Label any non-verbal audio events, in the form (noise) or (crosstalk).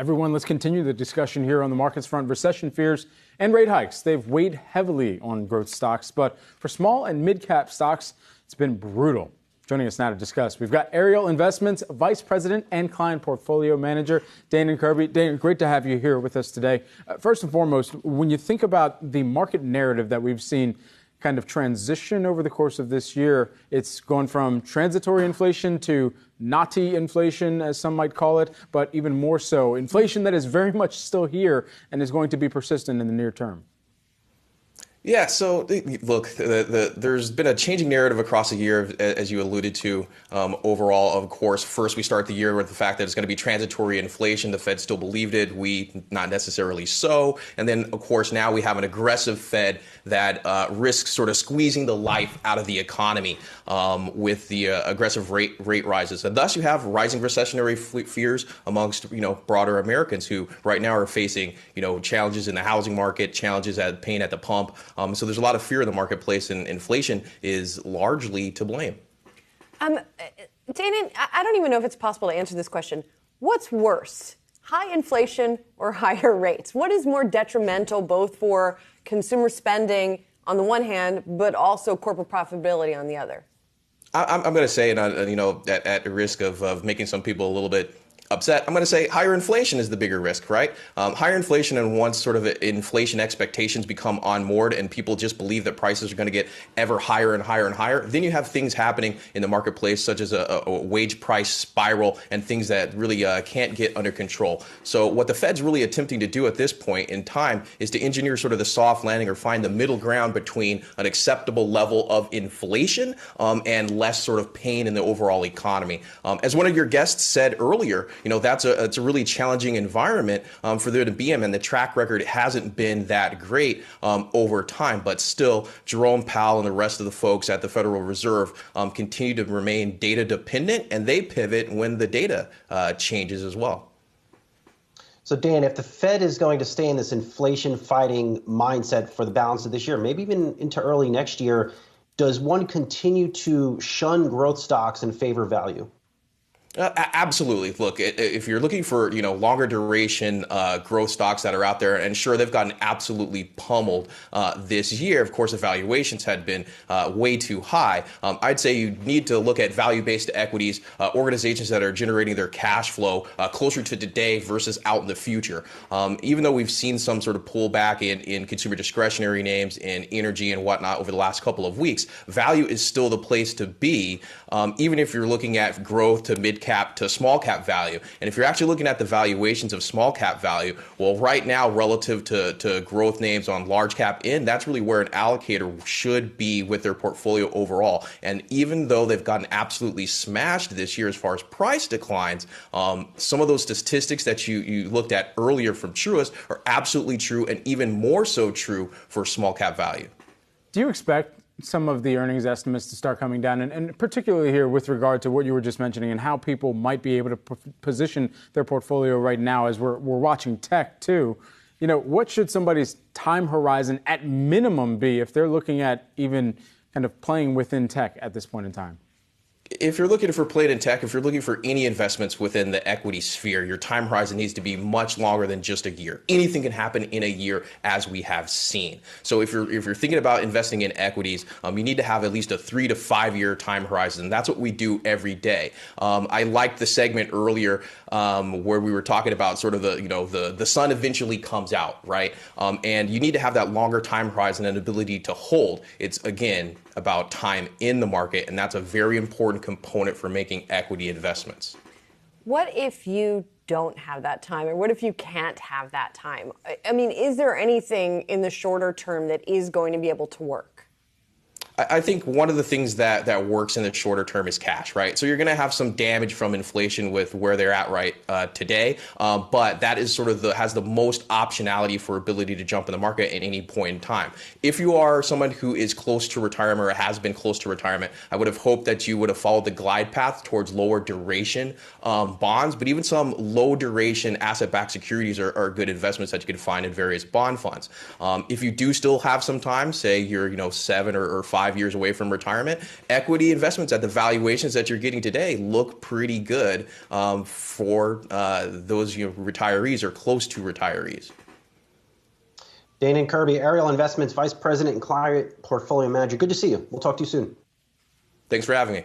Everyone, let's continue the discussion here on the markets front. Recession fears and rate hikes, they've weighed heavily on growth stocks, but for small and mid cap stocks, it's been brutal. Joining us now to discuss, we've got Ariel Investments Vice President and Client Portfolio Manager, Danan Kirby. Danan, great to have you here with us today. Uh, first and foremost, when you think about the market narrative that we've seen kind of transition over the course of this year, it's gone from transitory inflation to naughty inflation, as some might call it, but even more so, inflation that is very (laughs) much still here and is going to be persistent in the near term. Yeah, so look, the, the, there's been a changing narrative across the year, as you alluded to. Um, overall, of course, first we start the year with the fact that it's going to be transitory inflation. The Fed still believed it, we not necessarily so. And then, of course, now we have an aggressive Fed that uh, risks sort of squeezing the life out of the economy um, with the uh, aggressive rate rate rises, and thus you have rising recessionary fears amongst you know broader Americans who right now are facing you know challenges in the housing market, challenges at paying at the pump. Um, so there's a lot of fear in the marketplace, and inflation is largely to blame. Um, Dana, I don't even know if it's possible to answer this question. What's worse, high inflation or higher rates? What is more detrimental both for consumer spending on the one hand, but also corporate profitability on the other? I, am going to say, and you know, at, at risk of, of making some people a little bit upset, I'm going to say higher inflation is the bigger risk, right? Um, higher inflation, and once sort of inflation expectations become on board and people just believe that prices are going to get ever higher and higher and higher, then you have things happening in the marketplace such as a, a wage price spiral and things that really uh, can't get under control. So, what the Fed's really attempting to do at this point in time is to engineer sort of the soft landing or find the middle ground between an acceptable level of inflation um, and less sort of pain in the overall economy. Um, as one of your guests said earlier, you know that's a it's a really challenging environment um, for there to be him, and the track record hasn't been that great um, over time. But still, Jerome Powell and the rest of the folks at the Federal Reserve um, continue to remain data dependent, and they pivot when the data uh, changes as well. So, Dan, if the Fed is going to stay in this inflation fighting mindset for the balance of this year, maybe even into early next year, does one continue to shun growth stocks and favor value? Uh, absolutely. Look, if you're looking for you know longer duration uh, growth stocks that are out there, and sure they've gotten absolutely pummeled uh, this year. Of course, the valuations had been uh, way too high. Um, I'd say you need to look at value-based equities, uh, organizations that are generating their cash flow uh, closer to today versus out in the future. Um, even though we've seen some sort of pullback in in consumer discretionary names, in energy and whatnot over the last couple of weeks, value is still the place to be. Um, even if you're looking at growth to mid cap to small cap value. And if you're actually looking at the valuations of small cap value, well, right now, relative to, to growth names on large cap in, that's really where an allocator should be with their portfolio overall. And even though they've gotten absolutely smashed this year as far as price declines, um, some of those statistics that you, you looked at earlier from Truist are absolutely true and even more so true for small cap value. Do you expect some of the earnings estimates to start coming down, and, and, particularly here with regard to what you were just mentioning and how people might be able to p- position their portfolio right now as we're, we're watching tech too. You know, what should somebody's time horizon at minimum be if they're looking at even kind of playing within tech at this point in time? If you're looking for play in tech, if you're looking for any investments within the equity sphere, your time horizon needs to be much longer than just a year. Anything can happen in a year, as we have seen. So if you're if you're thinking about investing in equities, um, you need to have at least a three to five year time horizon. That's what we do every day. Um, I liked the segment earlier um, where we were talking about sort of the you know the the sun eventually comes out, right? Um, and you need to have that longer time horizon and ability to hold. It's again about time in the market, and that's a very important component for making equity investments. What if you don't have that time, or what if you can't have that time? I mean, is there anything in the shorter term that is going to be able to work? I think one of the things that that works in the shorter term is cash, right? So you're going to have some damage from inflation with where they're at right uh, today, um, but that is sort of the has the most optionality for ability to jump in the market at any point in time. If you are someone who is close to retirement or has been close to retirement, I would have hoped that you would have followed the glide path towards lower duration um, bonds, but even some low duration asset-backed securities are, are, good investments that you can find in various bond funds. Um, if you do still have some time, say you're you know seven or, or five five years away from retirement, equity investments at the valuations that you're getting today look pretty good um, for uh, those you know, retirees or close to retirees. Danan Kirby, Ariel Investments Vice President and Client Portfolio Manager. Good to see you. We'll talk to you soon. Thanks for having me.